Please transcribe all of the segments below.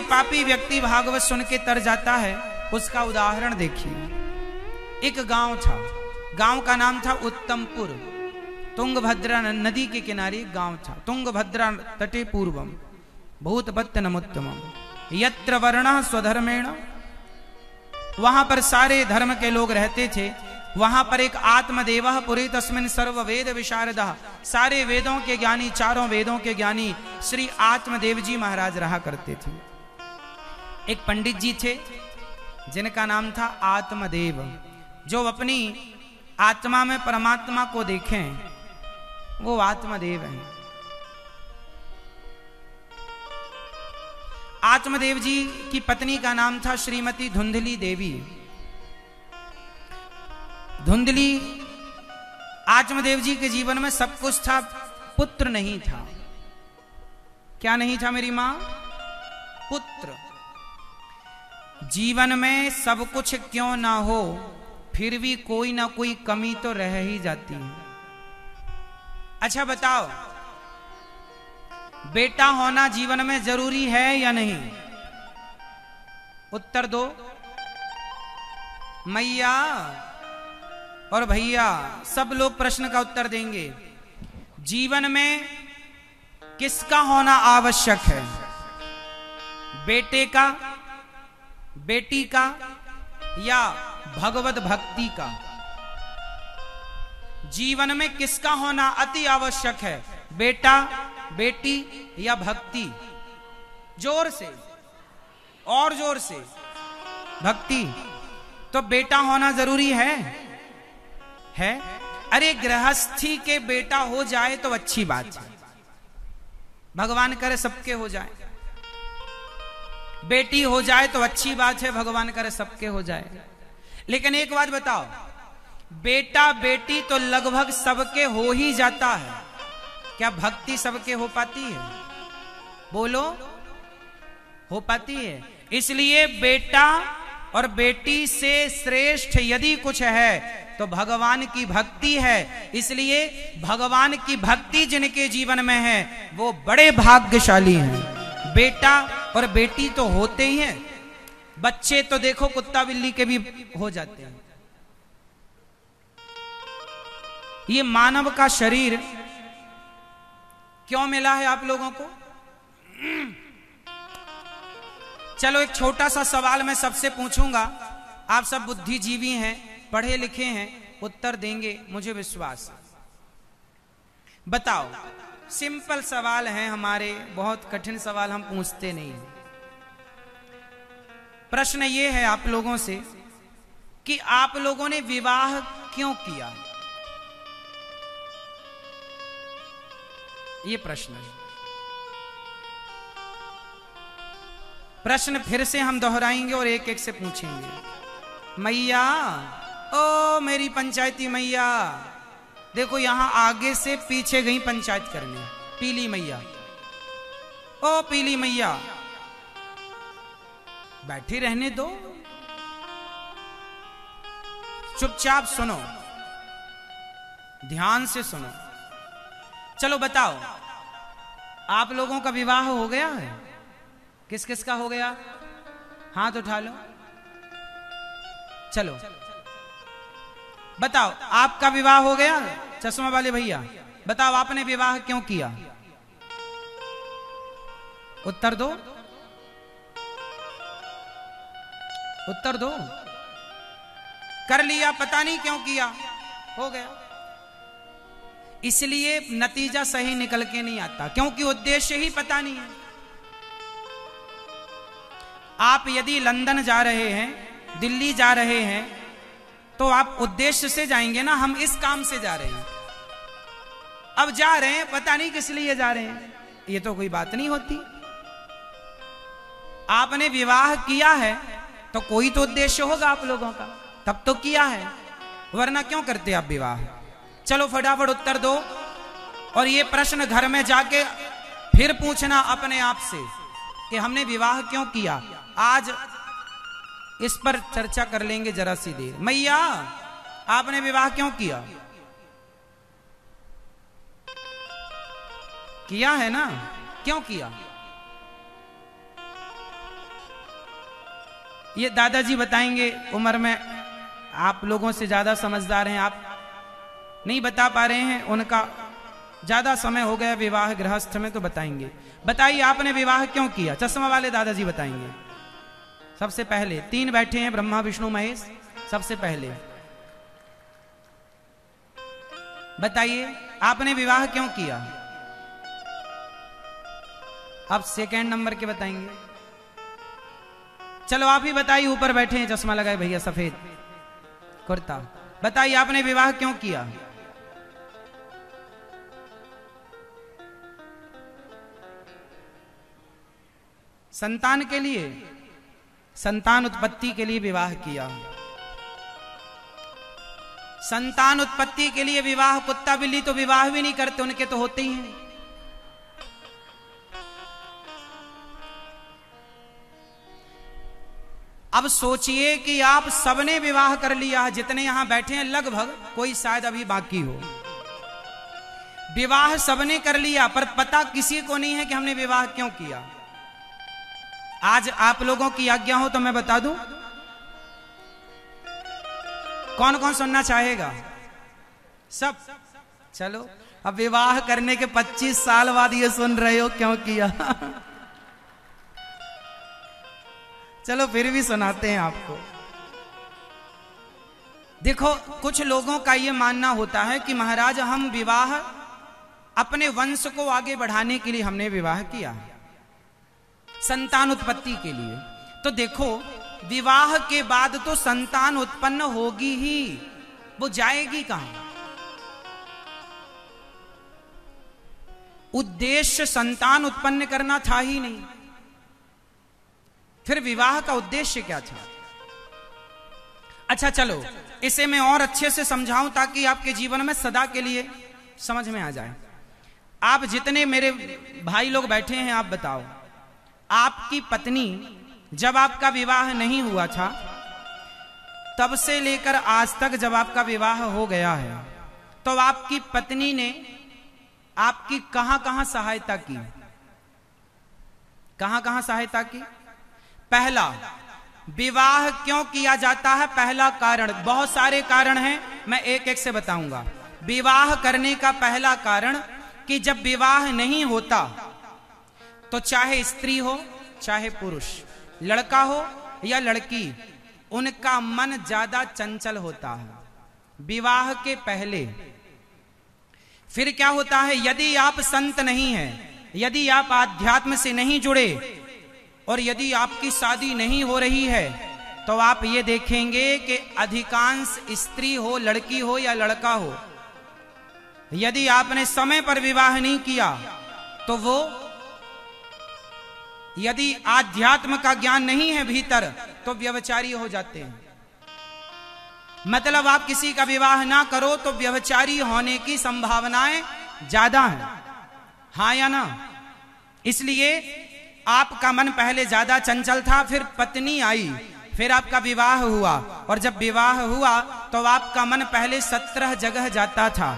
से पापी व्यक्ति भागवत सुन के तर जाता है। उसका उदाहरण देखिए। एक गाँव था। गाँव का नाम था उत्तमपुर। तुंगभद्रा नदी के किनारे गाँव था। तुंगभद्रा तटे पूर्वम। भूतपत्तनमुत्तम यत्र वर्ण स्वधर्मेण। वहाँ पर सारे धर्म के लोग रहते थे। वहाँ पर एक आत्मदेव पुरे तस्मिन सर्व वेद विशारद। सारे वेदों के ज्ञानी, चारों वेदों के ज्ञानी श्री आत्मदेव जी महाराज रहा करते थे। एक पंडित जी थे, जिनका नाम था आत्मदेव, जो अपनी आत्मा में परमात्मा को देखें, वो आत्मदेव हैं। आत्मदेव जी की पत्नी का नाम था श्रीमती धुंधली देवी। धुंधली आत्मदेव जी के जीवन में सब कुछ था, पुत्र नहीं था। क्या नहीं था मेरी माँ? पुत्र। जीवन में सब कुछ क्यों ना हो, फिर भी कोई ना कोई कमी तो रह ही जाती है। अच्छा बताओ, बेटा होना जीवन में ज़रूरी है या नहीं? उत्तर दो, मैया और भैया, सब लोग प्रश्न का उत्तर देंगे। जीवन में किसका होना आवश्यक है? बेटे का बेटी का या भगवत भक्ति का? जीवन में किसका होना अति आवश्यक है? बेटा, बेटी या भक्ति? ज़ोर से। और ज़ोर से। भक्ति तो बेटा होना ज़रूरी है? है? अरे गृहस्थी के बेटा हो जाए तो अच्छी बात है। भगवान करे सबके हो जाए। बेटी हो जाए तो अच्छी बात है, भगवान करे सबके हो जाए। लेकिन एक बात बताओ, बेटा बेटी तो लगभग सबके हो ही जाता है। क्या भक्ति सबके हो पाती है? बोलो, हो पाती है। इसलिए बेटा और बेटी से श्रेष्ठ यदि कुछ है तो भगवान की भक्ति है। इसलिए भगवान की भक्ति जिनके जीवन में है, वो बड़े भाग्यशाली हैं। बेटा और बेटी तो होते ही हैं। बच्चे तो देखो कुत्ता बिल्ली के भी हो जाते हैं। ये मानव का शरीर क्यों मिला है आप लोगों को? चलो एक छोटा सा सवाल मैं सबसे पूछूँगा। आप सब बुद्धिजीवी हैं, पढ़े लिखे हैं, उत्तर देंगे, मुझे विश्वास बताओ सिंपल सवाल हैं हमारे, बहुत कठिन सवाल हम पूछते नहीं हैं। प्रश्न ये है आप लोगों से कि आप लोगों ने विवाह क्यों किया? ये प्रश्न है। प्रश्न फिर से हम दोहराएँगे और एक एक से पूछेंगे। मैया, ओ मेरी पंचायती मैया देखो यहाँ आगे से पीछे गई पंचायत करने। पीली मैया। ओ पीली मैया। बैठी रहने दो। चुपचाप सुनो। ध्यान से सुनो। चलो बताओ। आप लोगों का विवाह हो गया है? किस किस का हो गया? हाथ उठा लो। चलो। बताओ, आपका विवाह हो गया? चश्मा वाले भैया, बताओ आपने विवाह क्यों किया? उत्तर दो। उत्तर दो। कर लिया, पता नहीं क्यों किया? हो गया। इसलिए नतीजा सही निकल के नहीं आता, क्योंकि उद्देश्य ही पता नहीं है। आप यदि लंदन जा रहे हैं, दिल्ली जा रहे हैं तो आप उद्देश्य से जाएँगे ना, हम इस काम से जा रहे हैं। अब जा रहे हैं, पता नहीं किस लिए जा रहे हैं। ये तो कोई बात नहीं होती। आपने विवाह किया है तो कोई तो उद्देश्य होगा आप लोगों का। तब तो किया है, वरना क्यों करते आप विवाह? चलो फटाफट उत्तर दो, और ये प्रश्न घर में जाके फिर पूछना अपने आप से, कि हमने विवाह क्यों किया? आज इस पर चर्चा कर लेंगे जरा सी देर। मैया, आपने विवाह क्यों किया? किया है ना? क्यों किया? ये दादाजी बताएँगे, उम्र में आप लोगों से ज़्यादा समझदार हैं, आप नहीं बता पा रहे हैं, उनका ज़्यादा समय हो गया विवाह गृहस्थ में तो बताएँगे। बताइए, आपने विवाह क्यों किया? चश्मा वाले दादाजी बताएँगे। सबसे पहले तीन बैठे हैं ब्रह्मा, विष्णु, महेश। सबसे पहले। बताइए, आपने विवाह क्यों किया? अब सेकेंड नंबर के बताएँगे। चलो, आप ही बताइए, ऊपर बैठे हैं, चश्मा लगाए, भैया सफ़ेद। कुर्ता। बताइए, आपने विवाह क्यों किया? संतान के लिए। संतान उत्पत्ति के लिए विवाह किया। संतान उत्पत्ति के लिए विवाह, कुत्ता बिल्ली तो विवाह भी नहीं करते, उनके तो होते ही हैं। अब सोचिए कि आप सबने विवाह कर लिया, जितने यहाँ बैठे हैं, लगभग कोई शायद अभी बाकी हो। विवाह सबने कर लिया, पर पता किसी को नहीं है कि हमने विवाह क्यों किया। आज आप लोगों की आज्ञा हो तो मैं बता दूँ? कौन कौन सुनना चाहेगा? सब। चलो, अब विवाह करने के 25 साल बाद ये सुन रहे हो क्यों किया? चलो, फिर भी सुनाते हैं आपको। देखो, कुछ लोगों का यह मानना होता है कि महाराज, हम विवाह अपने वंश को आगे बढ़ाने के लिए हमने विवाह किया। संतान उत्पत्ति के लिए। तो देखो, विवाह के बाद तो संतान उत्पन्न होगी ही। वो जाएगी कहाँ? उद्देश्य संतान उत्पन्न करना था ही नहीं। फिर विवाह का उद्देश्य क्या था? अच्छा चलो, इसे मैं और अच्छे से समझाऊं ताकि आपके जीवन में सदा के लिए समझ में आ जाए। आप जितने मेरे भाई लोग बैठे हैं, आप बताओ। आपकी पत्नी जब आपका विवाह नहीं हुआ था, तब से लेकर आज तक जब आपका विवाह हो गया है तो आपकी पत्नी ने आपकी कहाँ कहाँ सहायता की? कहाँ कहाँ सहायता की? पहला, विवाह क्यों किया जाता है? पहला कारण, बहुत सारे कारण हैं, मैं एक एक से बताऊँगा। विवाह करने का पहला कारण कि जब विवाह नहीं होता तो चाहे स्त्री हो, चाहे पुरुष, लड़का हो या लड़की, उनका मन ज़्यादा चंचल होता है। विवाह के पहले फिर क्या होता है? यदि आप संत नहीं हैं, यदि आप आध्यात्म से नहीं जुड़े, और यदि आपकी शादी नहीं हो रही है तो आप ये देखेंगे कि अधिकांश स्त्री हो, लड़की हो या लड़का हो, यदि आपने समय पर विवाह नहीं किया तो वो यदि आध्यात्म का ज्ञान नहीं है भीतर तो व्यवचारी हो जाते हैं। मतलब आप किसी का विवाह ना करो तो व्यवचारी होने की संभावनाएँ ज़्यादा हैं। हा या ना? इसलिए आपका मन पहले ज़्यादा चंचल था, फिर पत्नी आई, फिर आपका विवाह हुआ, और जब विवाह हुआ तो आपका मन पहले सत्रह जगह जाता था।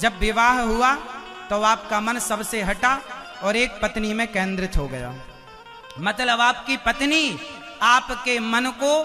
जब विवाह हुआ तो आपका मन सबसे हटा, और एक पत्नी में केंद्रित हो गया। मतलब आपकी पत्नी आपके मन को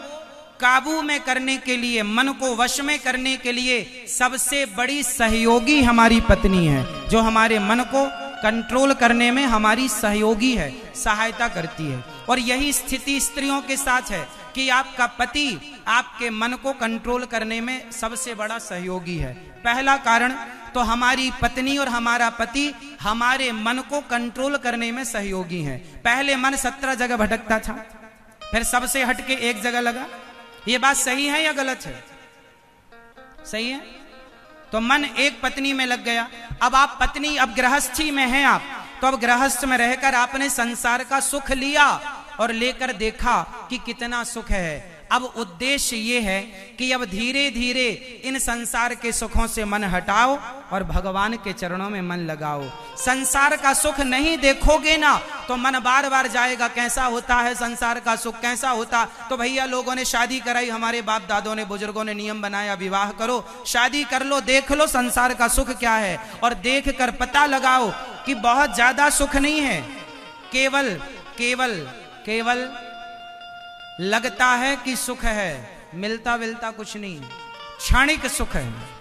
काबू में करने के लिए, मन को वश में करने के लिए सबसे बड़ी सहयोगी हमारी पत्नी है, जो हमारे मन को कंट्रोल करने में हमारी सहयोगी है, सहायता करती है। और यही स्थिति स्त्रियों के साथ है कि आपका पति आपके मन को कंट्रोल करने में सबसे बड़ा सहयोगी है। पहला कारण तो हमारी पत्नी और हमारा पति हमारे मन को कंट्रोल करने में सहयोगी हैं। पहले मन सत्रह जगह भटकता था, फिर सबसे हटके एक जगह लगा। ये बात सही है या गलत है? सही है? तो मन एक पत्नी में लग गया। अब आप पत्नी, अब गृहस्थी में हैं आप। तो अब गृहस्थ में रहकर आपने संसार का सुख लिया और लेकर देखा कि कितना सुख है। अब उद्देश्य ये है कि अब धीरे धीरे इन संसार के सुखों से मन हटाओ और भगवान के चरणों में मन लगाओ। संसार का सुख नहीं देखोगे ना तो मन बार बार जाएगा, कैसा होता है संसार का सुख? कैसा होता? तो भैया, लोगों ने शादी कराई, हमारे बाप दादों ने, बुज़ुर्गों ने नियम बनाया, विवाह करो, शादी कर लो, देख लो संसार का सुख क्या है, और देख कर पता लगाओ कि बहुत ज़्यादा सुख नहीं है। केवल केवल केवल लगता है कि सुख है, मिलता विलता कुछ नहीं, क्षणिक सुख है।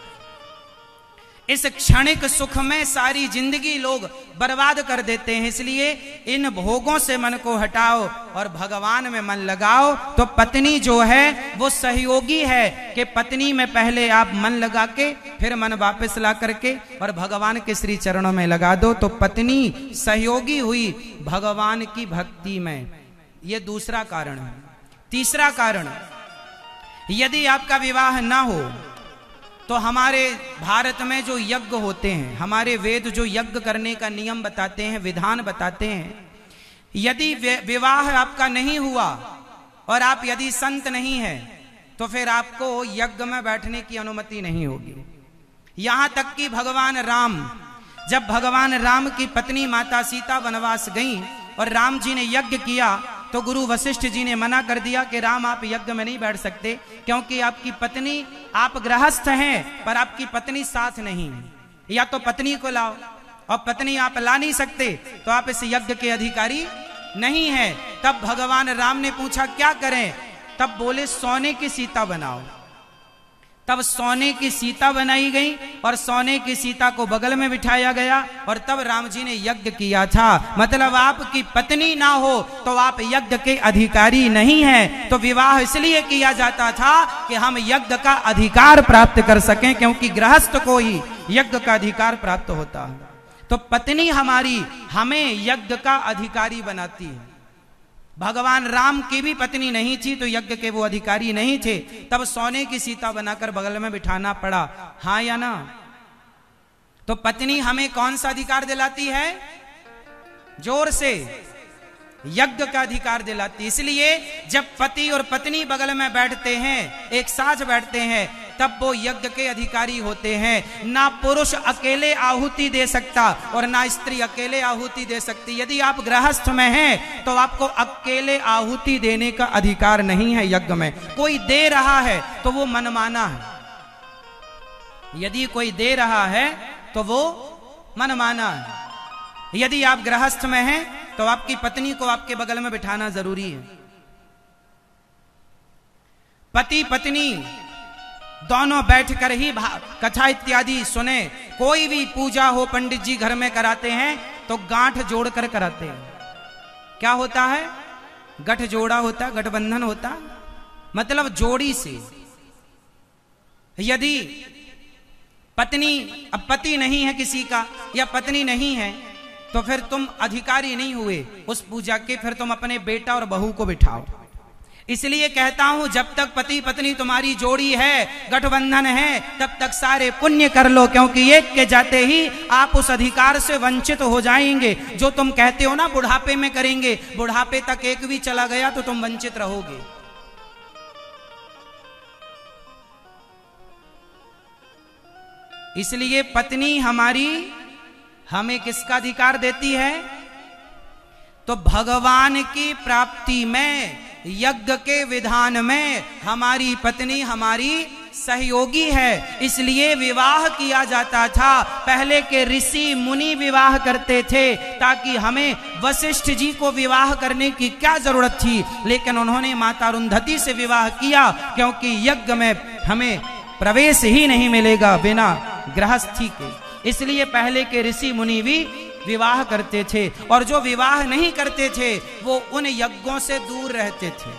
इस क्षणिक सुख में सारी ज़िंदगी लोग बर्बाद कर देते हैं, इसलिए इन भोगों से मन को हटाओ और भगवान में मन लगाओ। तो पत्नी जो है, वो सहयोगी है कि पत्नी में पहले आप मन लगा के, फिर मन वापस ला करके और भगवान के श्री चरणों में लगा दो। तो पत्नी सहयोगी हुई भगवान की भक्ति में। ये दूसरा कारण है। तीसरा कारण, यदि आपका विवाह ना हो तो हमारे भारत में जो यज्ञ होते हैं, हमारे वेद जो यज्ञ करने का नियम बताते हैं, विधान बताते हैं, यदि विवाह आपका नहीं हुआ और आप यदि संत नहीं है तो फिर आपको यज्ञ में बैठने की अनुमति नहीं होगी। यहाँ तक कि भगवान राम, जब भगवान राम की पत्नी माता सीता वनवास गई और राम जी ने यज्ञ किया तो गुरु वशिष्ठ जी ने मना कर दिया कि राम, आप यज्ञ में नहीं बैठ सकते, क्योंकि आपकी पत्नी, आप गृहस्थ हैं, पर आपकी पत्नी साथ नहीं। या तो पत्नी को लाओ, और पत्नी आप ला नहीं सकते तो आप इस यज्ञ के अधिकारी नहीं है। तब भगवान राम ने पूछा, क्या करें? तब बोले, सोने की सीता बनाओ। तब सोने की सीता बनाई गई और सोने की सीता को बगल में बिठाया गया और तब राम जी ने यज्ञ किया था। मतलब आपकी पत्नी ना हो तो आप यज्ञ के अधिकारी नहीं है। तो विवाह इसलिए किया जाता था कि हम यज्ञ का अधिकार प्राप्त कर सकें, क्योंकि गृहस्थ को ही यज्ञ का अधिकार प्राप्त होता। है तो पत्नी हमारी हमें यज्ञ का अधिकारी बनाती है। भगवान राम की भी पत्नी नहीं थी तो यज्ञ के वो अधिकारी नहीं थे। तब सोने की सीता बनाकर बगल में बिठाना पड़ा। हाँ या ना? तो पत्नी हमें कौन सा अधिकार दिलाती है? ज़ोर से। यज्ञ का अधिकार दिलाती। इसलिए जब पति और पत्नी बगल में बैठते हैं, एक साथ बैठते हैं तब वो यज्ञ के अधिकारी होते हैं। ना पुरुष अकेले आहुति दे सकता और ना स्त्री अकेले आहुति दे सकती। यदि आप गृहस्थ में हैं तो आपको अकेले आहुति देने का अधिकार नहीं है यज्ञ में। कोई दे रहा है तो वो मनमाना है। यदि कोई दे रहा है तो वो मनमाना है। यदि आप गृहस्थ में हैं तो आपकी पत्नी को आपके बगल में बिठाना ज़रूरी है। पति पत्नी दोनों बैठकर ही कथा इत्यादि सुने। कोई भी पूजा हो पंडित जी घर में कराते हैं तो गांठ जोड़कर कराते हैं। क्या होता है? गठ जोड़ा होता, गठबंधन होता। मतलब जोड़ी से। यदि पत्नी, अब पति नहीं है किसी का, या पत्नी नहीं है तो फिर तुम अधिकारी नहीं हुए उस पूजा के, फिर तुम अपने बेटा और बहू को बिठाओ। इसलिए कहता हूँ, जब तक पति पत्नी तुम्हारी जोड़ी है, गठबंधन है, तब तक सारे पुण्य कर लो, क्योंकि एक के जाते ही आप उस अधिकार से वंचित हो जाएँगे। जो तुम कहते हो ना, बुढ़ापे में करेंगे, बुढ़ापे तक एक भी चला गया तो तुम वंचित रहोगे। इसलिए पत्नी हमारी, हमें किसका अधिकार देती है? तो भगवान की प्राप्ति में यज्ञ के विधान में हमारी पत्नी हमारी सहयोगी है, इसलिए विवाह किया जाता था। पहले के ऋषि मुनि विवाह करते थे, ताकि हमें वशिष्ठ जी को विवाह करने की क्या ज़रूरत थी। लेकिन उन्होंने माता रुंधति से विवाह किया, क्योंकि यज्ञ में हमें प्रवेश ही नहीं मिलेगा बिना गृहस्थी के। इसलिए पहले के ऋषि मुनि भी विवाह करते थे और जो विवाह नहीं करते थे, वो उन यज्ञों से दूर रहते थे।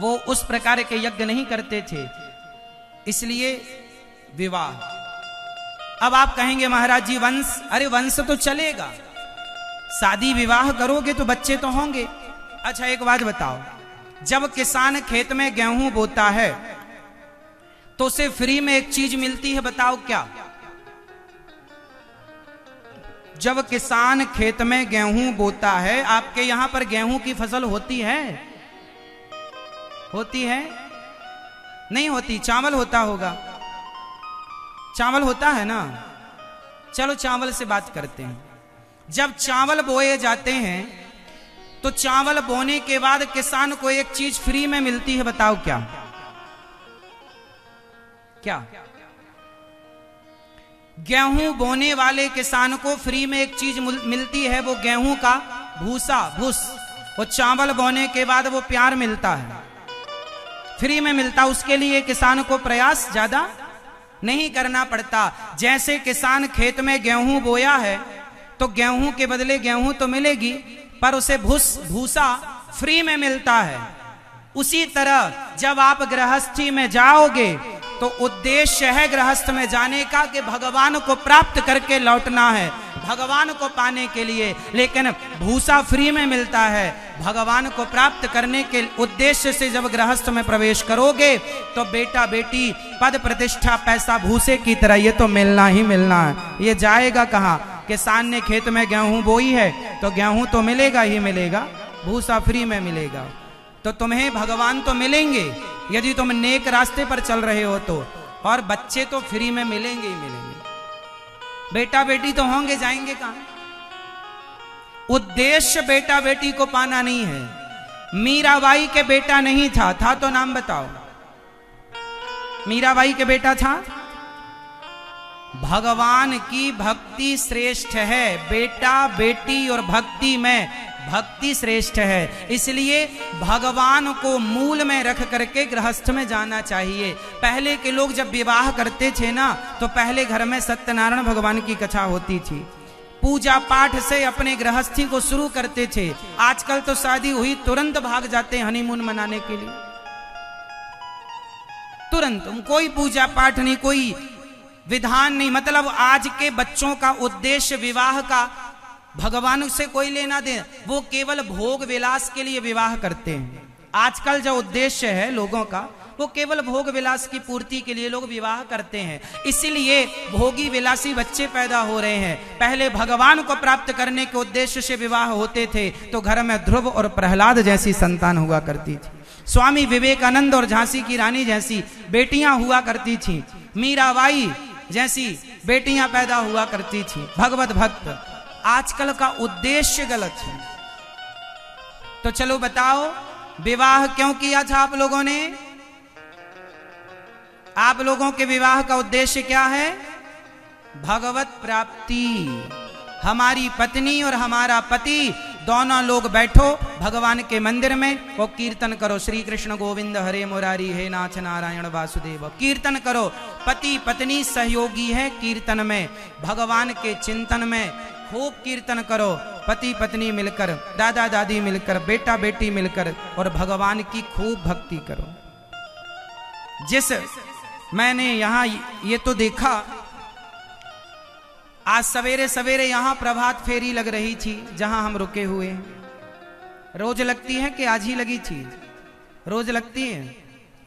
वो उस प्रकार के यज्ञ नहीं करते थे। इसलिए विवाह। अब आप कहेंगे, महाराज जी, वंश, अरे वंश तो चलेगा। शादी विवाह करोगे तो बच्चे तो होंगे। अच्छा एक बात बताओ। जब किसान खेत में गेहूँ बोता है तो उसे फ्री में एक चीज़ मिलती है, बताओ क्या? जब किसान खेत में गेहूँ बोता है, आपके यहाँ पर गेहूँ की फ़सल होती है? होती है? नहीं होती, चावल होता होगा। चावल होता है ना? चलो चावल से बात करते हैं। जब चावल बोए जाते हैं तो चावल बोने के बाद किसान को एक चीज़ फ्री में मिलती है, बताओ क्या? क्या? गेहूँ बोने वाले किसान को फ्री में एक चीज़ मिलती है, वो गेहूँ का भूसा, भूस। वो चावल बोने के बाद वो प्यार मिलता है। फ्री में मिलता, उसके लिए किसान को प्रयास ज़्यादा नहीं करना पड़ता। जैसे किसान खेत में गेहूँ बोया है तो गेहूँ के बदले गेहूँ तो मिलेगी, पर उसे भूस, भूसा फ्री में मिलता है। उसी तरह जब आप गृहस्थी में जाओगे तो उद्देश्य है गृहस्थ में जाने का कि भगवान को प्राप्त करके लौटना है, भगवान को पाने के लिए। लेकिन भूसा फ्री में मिलता है। भगवान को प्राप्त करने के उद्देश्य से जब गृहस्थ में प्रवेश करोगे तो बेटा बेटी, पद प्रतिष्ठा पैसा भूसे की तरह, ये तो मिलना ही मिलना है। ये जाएगा कहाँ? किसान ने खेत में गेहूँ बोई है तो गेहूँ तो मिलेगा ही मिलेगा। भूसा फ्री में मिलेगा। तो तुम्हें भगवान तो मिलेंगे। यदि तुम नेक रास्ते पर चल रहे हो तो। और बच्चे तो फ्री में मिलेंगे ही मिलेंगे। बेटा बेटी तो होंगे, जाएँगे कहाँ? उद्देश्य बेटा बेटी को पाना नहीं है। मीराबाई के बेटा नहीं था। था तो नाम बताओ। मीराबाई के बेटा था? भगवान की भक्ति श्रेष्ठ है। बेटा बेटी और भक्ति में भक्ति श्रेष्ठ है। इसलिए भगवान को मूल में रख करके गृहस्थ में जाना चाहिए। पहले के लोग जब विवाह करते थे ना तो पहले घर में सत्यनारायण भगवान की कथा होती थी। पूजा पाठ से अपने गृहस्थी को शुरू करते थे। आजकल तो शादी हुई, तुरंत भाग जाते हैं हनीमून मनाने के लिए। तुरंत कोई पूजा पाठ नहीं, कोई विधान नहीं। मतलब आज के बच्चों का उद्देश्य विवाह का भगवान से कोई लेना दे, वो केवल भोग विलास के लिए विवाह करते हैं। आजकल जो उद्देश्य है लोगों का, वो केवल भोग विलास की पूर्ति के लिए लोग विवाह करते हैं। इसीलिए भोगी विलासी बच्चे पैदा हो रहे हैं। पहले भगवान को प्राप्त करने के उद्देश्य से विवाह होते थे तो घर में ध्रुव और प्रहलाद जैसी संतान हुआ करती थी। स्वामी विवेकानंद और झांसी की रानी जैसी बेटियाँ हुआ करती थी। मीराबाई जैसी बेटियाँ पैदा हुआ करती थी। भगवत भक्त आजकल का उद्देश्य गलत है। तो चलो बताओ, विवाह क्यों किया था आप लोगों ने? आप लोगों के विवाह का उद्देश्य क्या है? भगवत प्राप्ति। हमारी पत्नी और हमारा पति, दोनों लोग बैठो भगवान के मंदिर में, वो कीर्तन करो। श्री कृष्ण गोविंद हरे मुरारी, हे नाथ नारायण वासुदेव, कीर्तन करो। पति पत्नी सहयोगी है कीर्तन में, भगवान के चिंतन में खूब कीर्तन करो। पति, पत्नी मिलकर, दादा, दादी मिलकर, बेटा, बेटी मिलकर और भगवान की खूब भक्ति करो। जिस मैंने यहाँ ये तो देखा, आज सवेरे सवेरे यहाँ प्रभात फेरी लग रही थी, जहाँ हम रुके हुए हैं। रोज लगती है कि आज ही लगी थी? रोज लगती है।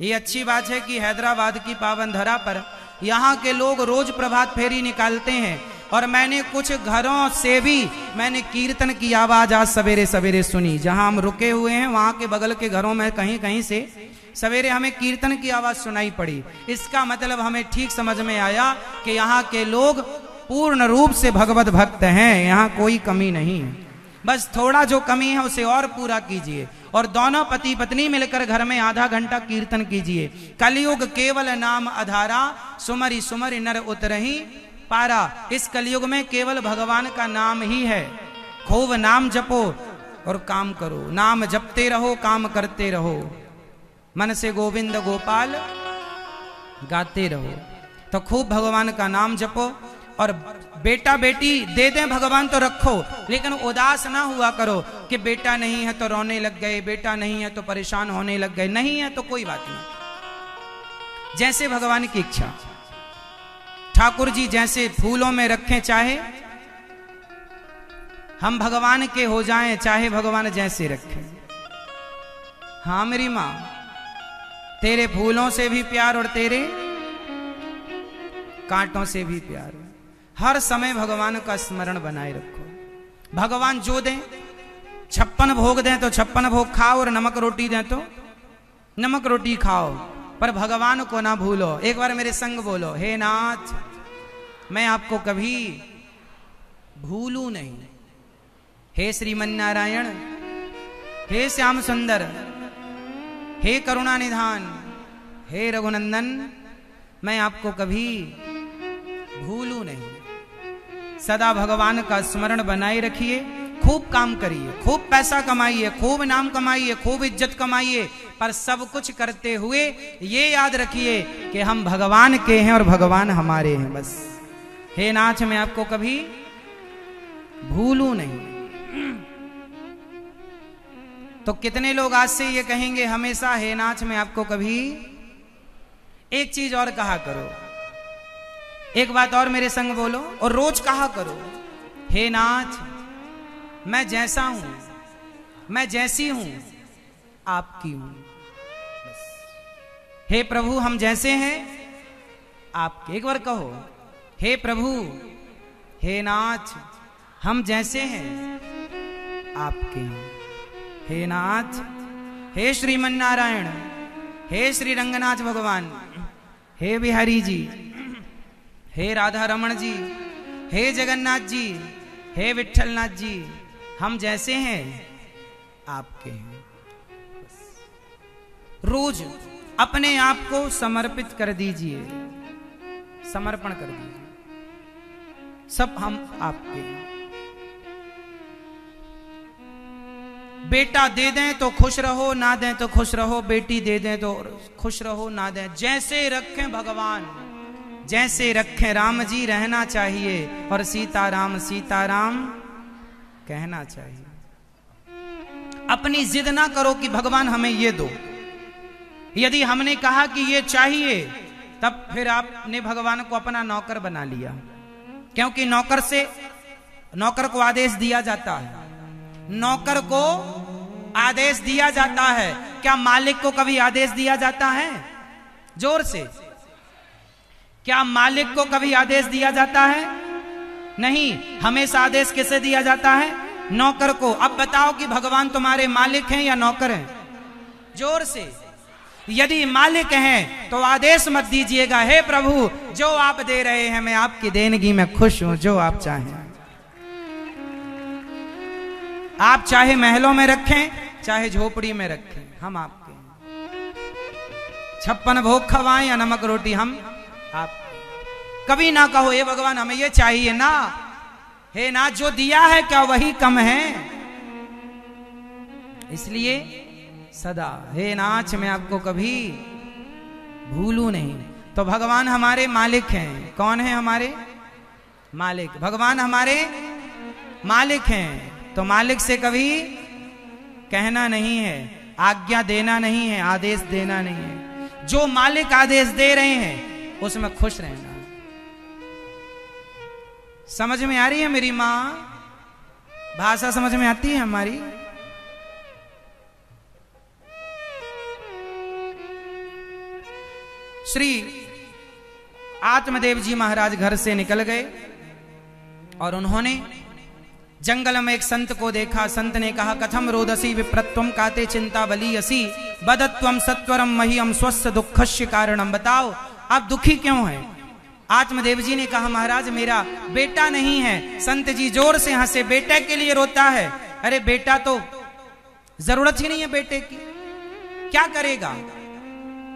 ये अच्छी बात है कि हैदराबाद की पावन धरा पर यहाँ के लोग रोज प्रभात फेरी निकालते हैं। और मैंने कुछ घरों से भी मैंने कीर्तन की आवाज़ आज सवेरे सवेरे सुनी। जहाँ हम रुके हुए हैं, वहाँ के बगल के घरों में कहीं कहीं से सवेरे हमें कीर्तन की आवाज़ सुनाई पड़ी। इसका मतलब हमें ठीक समझ में आया कि यहाँ के लोग पूर्ण रूप से भगवत भक्त हैं, यहाँ कोई कमी नहीं। है बस थोड़ा जो कमी है, उसे और पूरा कीजिए और दोनों पति पत्नी मिलकर घर में आधा घंटा कीर्तन कीजिए। कलयुग केवल नाम अधारा, सुमरी सुमरी नर उतरही। पारा। इस कलयुग में केवल भगवान का नाम ही है। खूब नाम जपो और काम करो। नाम जपते रहो, काम करते रहो। मन से गोविंद गोपाल गाते रहो। तो खूब भगवान का नाम जपो और बेटा बेटी दे दें भगवान तो रखो। लेकिन उदास ना हुआ करो कि बेटा नहीं है तो रोने लग गए, बेटा नहीं है तो परेशान होने लग गए। नहीं है तो कोई बात नहीं। जैसे भगवान की इच्छा। ठाकुर जी जैसे फूलों में रखें चाहे, हम भगवान के हो जाएँ, चाहे भगवान जैसे रखें। हाँ मेरी माँ, तेरे फूलों से भी प्यार और तेरे कांटों से भी प्यार। हर समय भगवान का स्मरण बनाए रखो। भगवान जो दें, छप्पन भोग दें तो छप्पन भोग खाओ और नमक रोटी दें तो नमक रोटी खाओ। पर भगवान को ना भूलो। एक बार मेरे संग बोलो, हे नाथ, मैं आपको कभी भूलू नहीं। हे श्रीमन नारायण हे श्याम सुंदर हे करुणा निधान हे रघुनंदन, मैं आपको कभी भूलू नहीं। सदा भगवान का स्मरण बनाए रखिए। खूब काम करिए, खूब पैसा कमाइए, खूब नाम कमाइए, खूब इज़्ज़त कमाइए, पर सब कुछ करते हुए ये याद रखिए कि हम भगवान के हैं और भगवान हमारे हैं बस। हे नाथ, मैं आपको कभी भूलू नहीं। तो कितने लोग आज से ये कहेंगे, हमेशा, हे नाथ, मैं आपको कभी एक चीज़ और कहा करो। एक बात और मेरे संग बोलो और रोज कहा करो, हे नाथ मैं जैसा हूँ, मैं जैसी हूँ, आपकी हूँ। हे प्रभु, हम जैसे हैं, आपके एक बार कहो। हे प्रभु, हे नाथ, हम जैसे हैं, आपके हैं। हे नाथ, हे श्रीमन नारायण हे श्री रंगनाथ भगवान, हे बिहारी जी, हे राधा रमन जी, हे जगन्नाथ जी, हे विठलनाथ जी हम जैसे हैं, आपके हैं। रोज अपने आप को समर्पित कर दीजिए। समर्पण कर दीजिए। सब हम आपके हैं। बेटा दे दें तो खुश रहो, ना दें तो खुश रहो, बेटी दे दें तो खुश रहो, ना दें। जैसे रखें भगवान, जैसे रखें राम जी, रहना चाहिए। और सीताराम सीताराम कहना चाहिए। अपनी जिद ना करो कि भगवान हमें ये दो। यदि हमने कहा कि ये चाहिए, तब फिर आपने भगवान को अपना नौकर बना लिया। क्योंकि नौकर से, नौकर को आदेश दिया जाता है। नौकर को आदेश दिया जाता है। क्या मालिक को कभी आदेश दिया जाता है? ज़ोर से। क्या मालिक को कभी आदेश दिया जाता है? नहीं हमेशा आदेश किसे दिया जाता है? नौकर को। अब बताओ कि भगवान तुम्हारे मालिक हैं या नौकर हैं? ज़ोर से। यदि मालिक हैं तो आदेश मत दीजिएगा, हे प्रभु, जो आप दे रहे हैं, मैं आपकी देनगी में खुश हूँ, जो आप चाहें। आप चाहे महलों में रखें, चाहे झोपड़ी में रखें, हम आपके छप्पन भोग खवाएँ या नमक रोटी, हम आप कभी ना कहो ये भगवान, हमें ये चाहिए ना। हे ना, जो दिया है क्या वही कम है? इसलिए सदा, हे नाच मैं आपको कभी भूलू नहीं। तो भगवान हमारे मालिक हैं। कौन है हमारे? मालिक। भगवान हमारे मालिक हैं। तो मालिक से कभी कहना नहीं है, आज्ञा देना नहीं है, आदेश देना नहीं है। जो मालिक आदेश दे रहे हैं, उसमें खुश रहना। समझ में आ रही है मेरी माँ? भाषा समझ में आती है हमारी? श्री आत्मदेव जी महाराज घर से निकल गए और उन्होंने जंगल में एक संत को देखा। संत ने कहा, कथम रोदसी विप्रत्वम काते चिंता बली असी। बदत्वम सत्वरम महियम स्वस्थ दुखस्य कारणम बताओ, आप दुखी क्यों हैं? आत्मदेव जी ने कहा, महाराज, मेरा बेटा नहीं है। संत जी ज़ोर से हंसे, बेटे के लिए रोता है। अरे, बेटा तो ज़रूरत ही नहीं है बेटे की। क्या करेगा?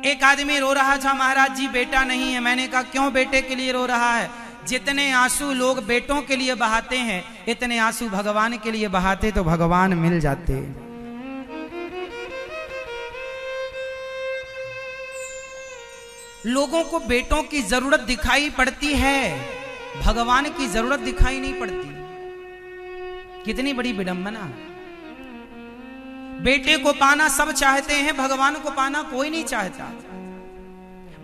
एक आदमी रो रहा था, महाराज जी, बेटा नहीं है। मैंने कहा, क्यों बेटे के लिए रो रहा है? जितने आँसू लोग बेटों के लिए बहाते हैं, इतने आँसू भगवान के लिए बहाते तो भगवान मिल जाते। लोगों को बेटों की ज़रूरत दिखाई पड़ती है। भगवान की ज़रूरत दिखाई नहीं पड़ती। कितनी बड़ी विडंबना। बेटे को पाना सब चाहते हैं, भगवान को पाना कोई नहीं चाहता।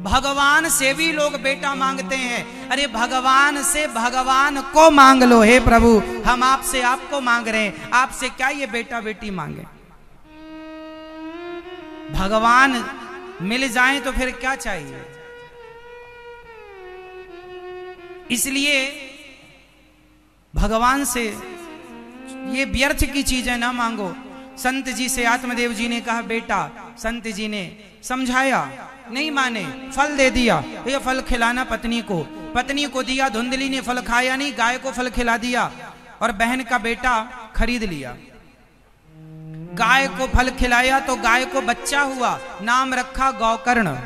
भगवान से भी लोग बेटा मांगते हैं। अरे भगवान से भगवान को मांग लो, हे प्रभु, हम आपसे आपको मांग रहे हैं। आपसे क्या ये बेटा बेटी मांगे? भगवान मिल जाए तो फिर क्या चाहिए? इसलिए भगवान से ये व्यर्थ की चीज़ें ना मांगो। संत जी से आत्मदेव जी ने कहा, बेटा, संत जी ने समझाया, नहीं माने, फल दे दिया। ये फल खिलाना पत्नी को। पत्नी को दिया, धुंधली ने फल खाया नहीं, गाय को फल खिला दिया और बहन का बेटा खरीद लिया। गाय को फल खिलाया तो गाय को बच्चा हुआ, नाम रखा गौकर्ण।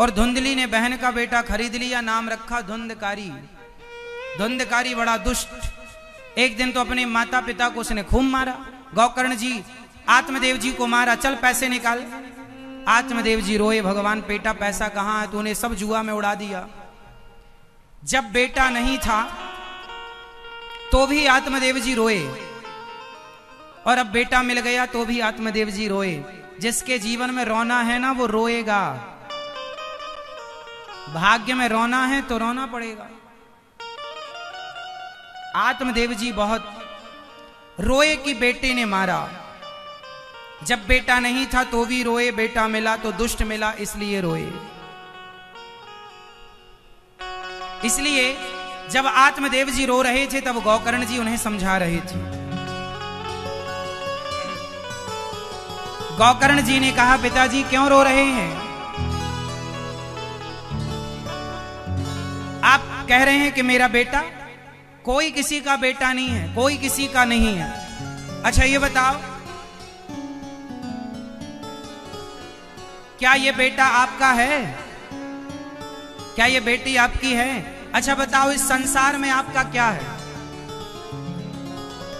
और धुंधली ने बहन का बेटा खरीद लिया, नाम रखा धुंधकारी। धुंधकारी बड़ा दुष्ट। एक दिन तो अपने माता पिता को उसने खूब मारा। गौकर्ण जी, आत्मदेव जी को मारा, चल पैसे निकाल। आत्मदेव जी रोए, भगवान बेटा पैसा कहाँ है, तूने सब जुआ में उड़ा दिया। जब बेटा नहीं था तो भी आत्मदेव जी रोए। और अब बेटा मिल गया तो भी आत्मदेव जी रोए। जिसके जीवन में रोना है ना, वो रोएगा। भाग्य में रोना है तो रोना पड़ेगा। आत्मदेव जी बहुत रोए कि बेटे ने मारा। जब बेटा नहीं था तो भी रोए, बेटा मिला तो दुष्ट मिला, इसलिए रोए। इसलिए जब आत्मदेव जी रो रहे थे, तब गौकर्ण जी उन्हें समझा रहे थे। गौकर्ण जी ने कहा, पिताजी, क्यों रो रहे हैं? आप कह रहे हैं कि मेरा बेटा कोई किसी का बेटा नहीं है, कोई किसी का नहीं है। अच्छा ये बताओ, क्या ये बेटा आपका है? क्या ये बेटी आपकी है? अच्छा बताओ, इस संसार में आपका क्या है?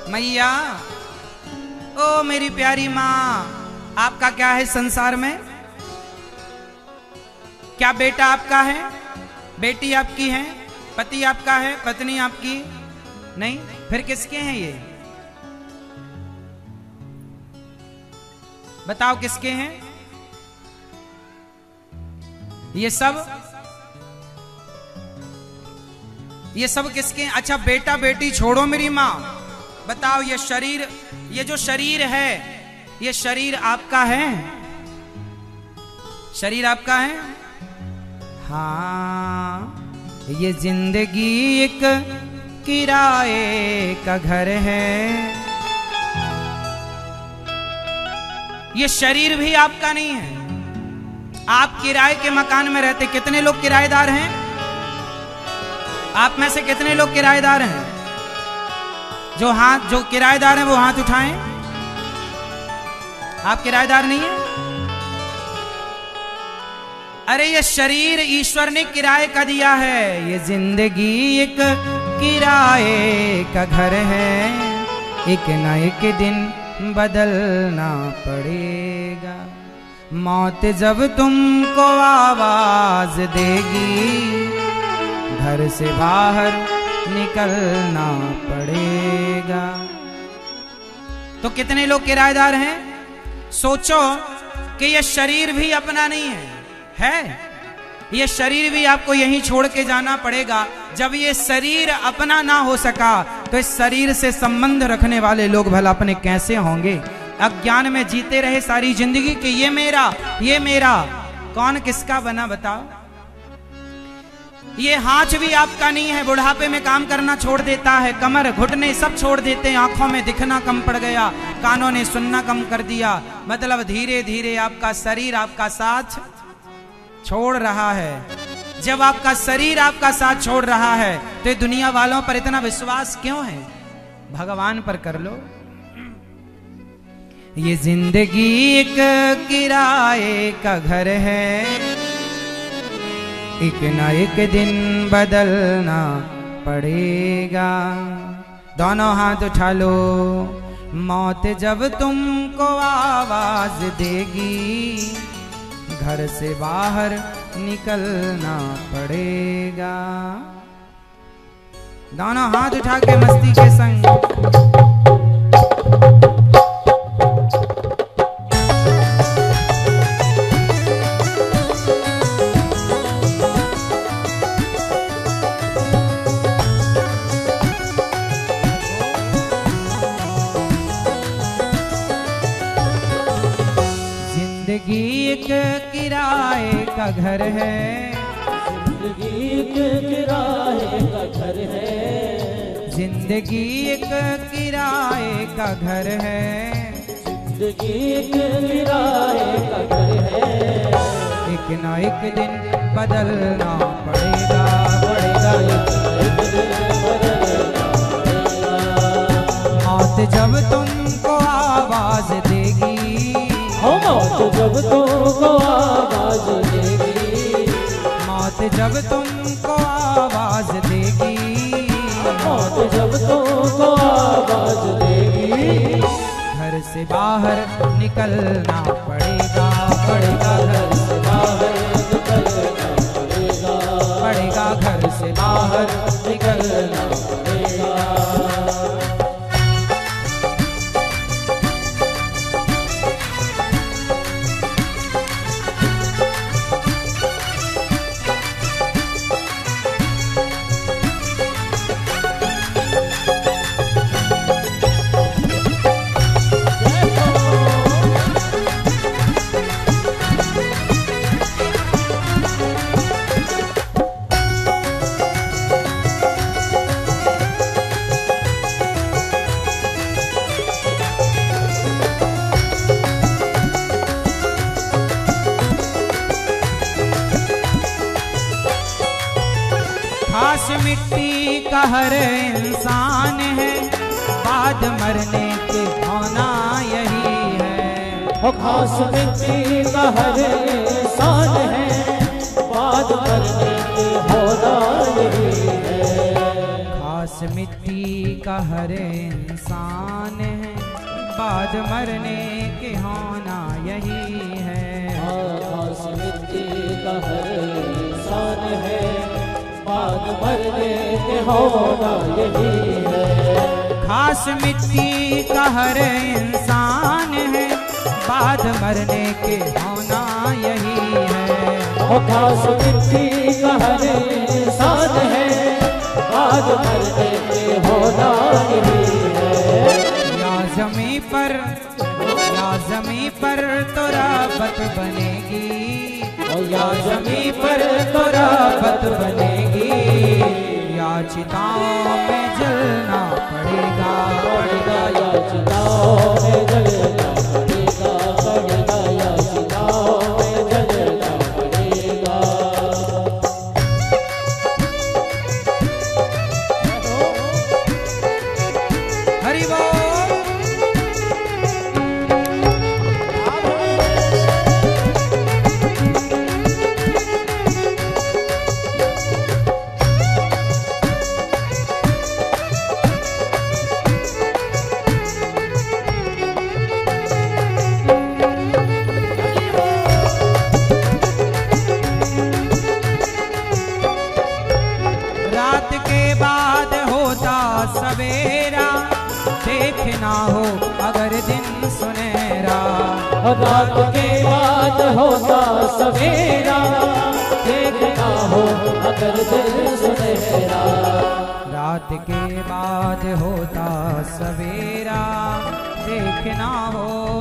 मैया, ओ मेरी प्यारी माँ आपका क्या है संसार में? क्या बेटा आपका है? बेटी आपकी है? पति आपका है? पत्नी आपकी? नहीं? फिर किसके हैं ये? बताओ किसके हैं? ये सब? ये सब किसके? अच्छा बेटा बेटी छोड़ो मेरी माँ। बताओ, ये शरीर, ये जो शरीर है ये शरीर आपका है? शरीर आपका है? हाँ ये ज़िंदगी एक किराए का घर है। ये शरीर भी आपका नहीं है। आप किराए के मकान में रहते, कितने लोग किराएदार हैं? आप में से कितने लोग किराएदार हैं? जो हाथ, जो किराएदार हैं, वो हाथ उठाएँ। आप किराएदार नहीं है? अरे, ये शरीर ईश्वर ने किराए का दिया है। ये ज़िंदगी एक किराए का घर है। एक न एक दिन बदलना पड़ेगा। मौत जब तुमको आवाज़ देगी, घर से बाहर निकलना पड़ेगा। तो कितने लोग किराएदार हैं? सोचो कि यह शरीर भी अपना नहीं है। है? ये शरीर भी आपको यहीं छोड़ के जाना पड़ेगा। जब ये शरीर अपना ना हो सका तो इस शरीर से संबंध रखने वाले लोग भला अपने कैसे होंगे? अज्ञान में जीते रहे सारी ज़िंदगी कि ये मेरा ये मेरा? कौन किसका बना बताओ? ये हाथ भी आपका नहीं है, बुढ़ापे में काम करना छोड़ देता है, कमर घुटने सब छोड़ देते हैं, आँखों में दिखना कम पड़ गया, कानों ने सुनना कम कर दिया मतलब धीरे धीरे आपका शरीर आपका साथ छोड़ रहा है। जब आपका शरीर आपका साथ छोड़ रहा है तो दुनिया वालों पर इतना विश्वास क्यों है? भगवान पर कर लो। ये ज़िंदगी एक किराए का घर है। एक ना एक दिन बदलना पड़ेगा। दोनों हाथ उठा लो। मौत जब तुमको आवाज़ देगी, घर से बाहर निकलना पड़ेगा। दोनों हाथ उठा के मस्ती के संग का घर है। ज़िंदगी एक किराए का घर है। ज़िंदगी एक किराए का घर है। ज़िंदगी एक किराए का घर है। एक ना एक दिन बदलना पड़ेगा पड़ेगा। एक दिन बदलना मौत जब तुमको आवाज़ देगी हो मौत जब तुमको आवाज़ देगी। मौत जब तुमको आवाज़ देगी। मौत जब तुमको आवाज़ देगी। घर से बाहर निकलना पड़ेगा पड़ेगा घर से बाहर निकलना पड़ेगा। पड़ेगा घर से बाहर निकलना है हो खास मिट्टी का हर इंसान है बाद मरने के होना यही है। खास मिट्टी का हर इंसान है बाद मरने के होना यही है। खास मिट्टी का हर इंसान है बाद मरने के होना यही है। खास मिट्टी का हर इंसान है बाद मरने के होना यही है। खास मिट्टी का हर इंसान है बाद मरने के होना यही है। या जमी पर या जमी पर तो राबत बनेगी। या जमी पर तो राबत बनेगी। या चिताओं में जलना पड़ेगा। पड़ेगा या चिताओं में जलना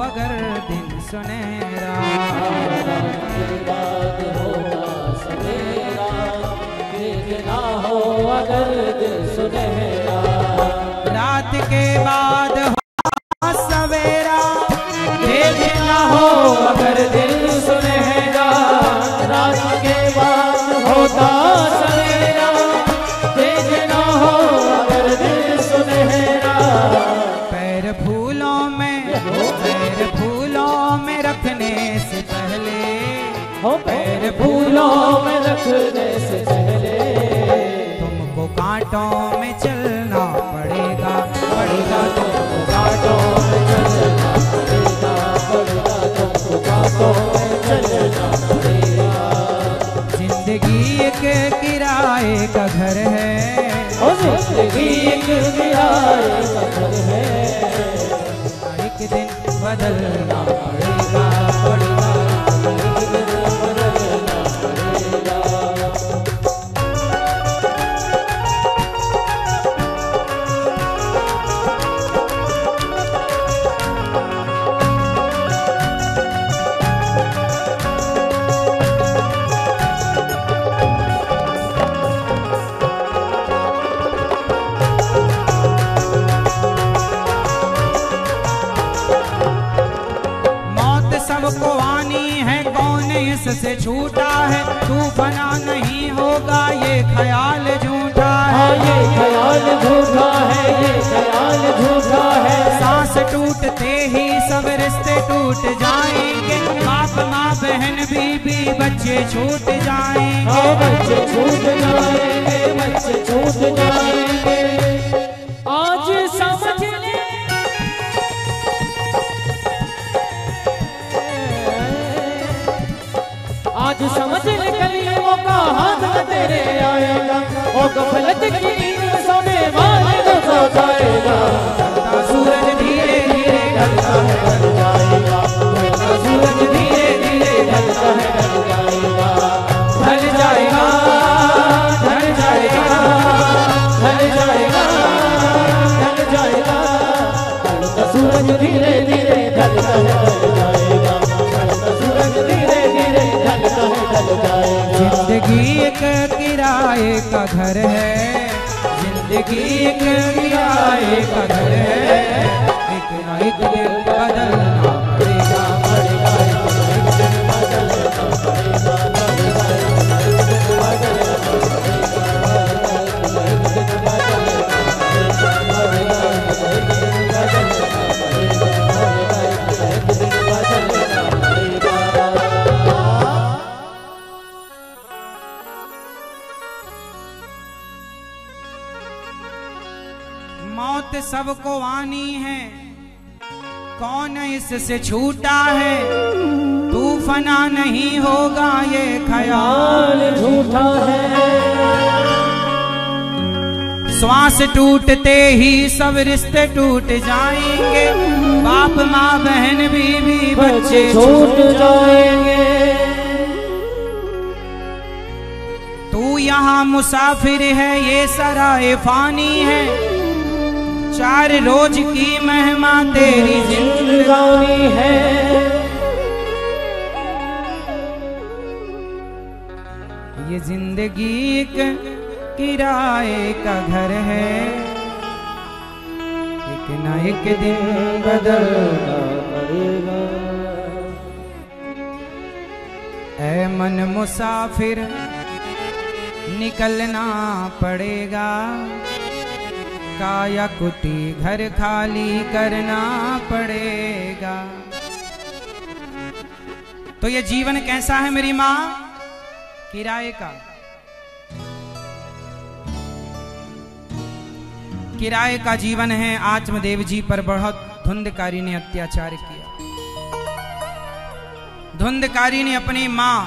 अगर दिन सुनहरा रात के सवेरा देखना हो अगर दिन सुनेरा रात के बाद का घर है। ज़िंदगी एक किराए का घर है। एक दिन बदलना छूटा है तू बना नहीं होगा ये ख्याल झूठा हाँ। है ये ख्याल झूठा है ये ख्याल झूठा है। सांस टूटते ही सब रिश्ते टूट जाएँगे। बाप माँ बहन बीबी बच्चे छूट जाएँगे। हाँ बच्चे छूट जाएँगे बच्चे छूट जाएँगे। तेरे आया गफलत की सोने सूरज धीरे धीरे सूरज धीरे धीरे ज़िंदगी एक किराए का घर है। ज़िंदगी एक किराए का घर है। एक ना बदलना मौत सबको आनी है। कौन इससे छूटा है? तू फना नहीं होगा ये ख्याल झूठा है। श्वास टूटते ही सब रिश्ते टूट जाएँगे। बाप माँ बहन बीवी बच्चे बच्चे छूट जाएँगे। तू यहाँ मुसाफिर है ये सराय फानी है। चार रोज की मेहमा तेरी ज़िंदगी जिंदगानी है। ये ज़िंदगी एक किराए का घर है। एक ना एक दिन पड़ेगा। ऐ मन मुसाफिर, निकलना पड़ेगा। काया कुटी घर खाली करना पड़ेगा। तो ये जीवन कैसा है मेरी माँ? किराए का। किराए का जीवन है, आत्मदेव जी पर बहुत धुंधकारी ने अत्याचार किया। धुंधकारी ने अपनी माँ,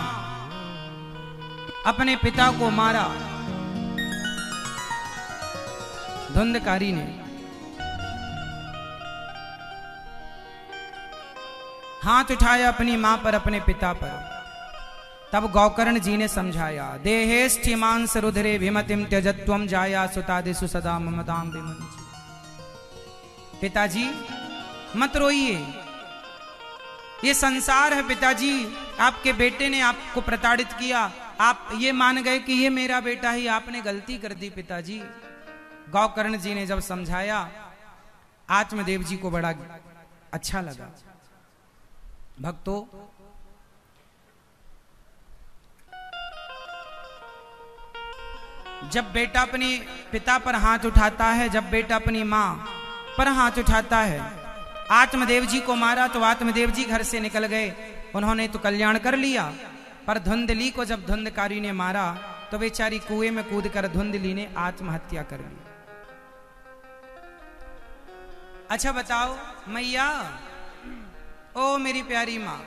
अपने पिता को मारा। धुंधकारी ने। हाथ उठाया अपनी माँ पर, अपने पिता पर। तब गौकर्ण जी ने समझाया, देहेष्ठि मांस रुद्रे भीमतिम त्यजत्वम जाया सुतादिशु सदा ममताम पिताजी, मत रोइए। ये संसार है पिताजी, आपके बेटे ने आपको प्रताड़ित किया। आप ये मान गए कि ये मेरा बेटा ही, आपने गलती कर दी पिताजी। गौकर्ण जी ने जब समझाया आत्मदेव जी को बड़ा अच्छा लगा। भक्तों, जब बेटा अपने पिता पर हाथ उठाता है, जब बेटा अपनी माँ पर हाथ उठाता है आत्मदेव जी को मारा तो आत्मदेव जी घर से निकल गए। उन्होंने तो कल्याण कर लिया, पर धुंधली को जब धुंधकारी ने मारा तो बेचारी कुएँ में कूद कर धुंधली ने आत्महत्या कर ली। अच्छा बताओ, मैया, ओ मेरी प्यारी माँ,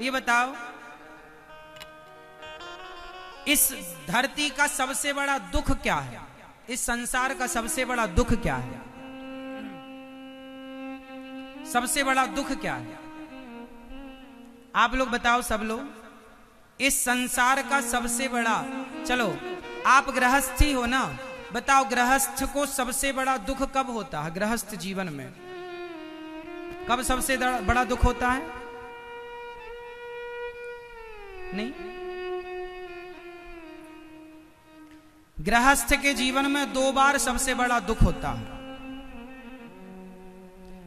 ये बताओ, इस धरती का सबसे बड़ा दुख क्या है? इस संसार का सबसे बड़ा दुख क्या है? सबसे बड़ा दुख क्या है? आप लोग बताओ सब लोग, इस संसार का सबसे बड़ा, चलो, आप गृहस्थी हो ना? बताओ गृहस्थ को सबसे बड़ा दुख कब होता है गृहस्थ जीवन में? कब सबसे बड़ा दुख होता है? नहीं? गृहस्थ के जीवन में दो बार सबसे बड़ा दुख होता है।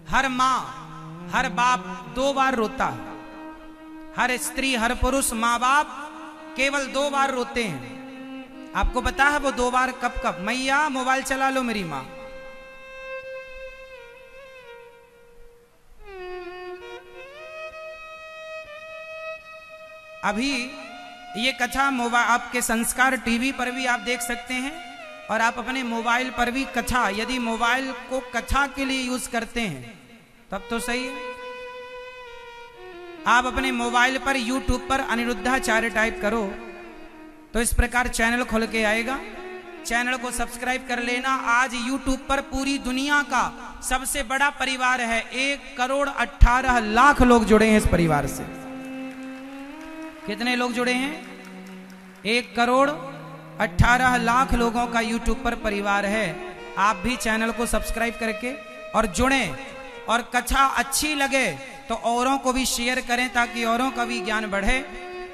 हर माँ, हर बाप दो बार रोता है। हर स्त्री, हर पुरुष माँ बाप केवल दो बार रोते हैं। आपको पता है वो दो बार कब कब? मैया, मोबाइल चला लो मेरी माँ। अभी ये कथा मोबाइल आपके संस्कार टीवी पर भी आप देख सकते हैं और आप अपने मोबाइल पर भी कथा, यदि मोबाइल को कथा के लिए यूज़ करते हैं, तब तो सही है। आप अपने मोबाइल पर, यूट्यूब पर अनिरुद्धाचार्य टाइप करो तो इस प्रकार चैनल खोल के आएगा। चैनल को सब्सक्राइब कर लेना। आज YouTube पर पूरी दुनिया का सबसे बड़ा परिवार है। एक करोड़ अट्ठारह लाख लोग जुड़े हैं इस परिवार से। कितने लोग जुड़े हैं? एक करोड़ 18 लाख लोगों का यूट्यूब पर परिवार है। आप भी चैनल को सब्सक्राइब करके और जुड़े। और कथा अच्छी लगे तो औरों को भी शेयर करें ताकि औरों का भी ज्ञान बढ़े।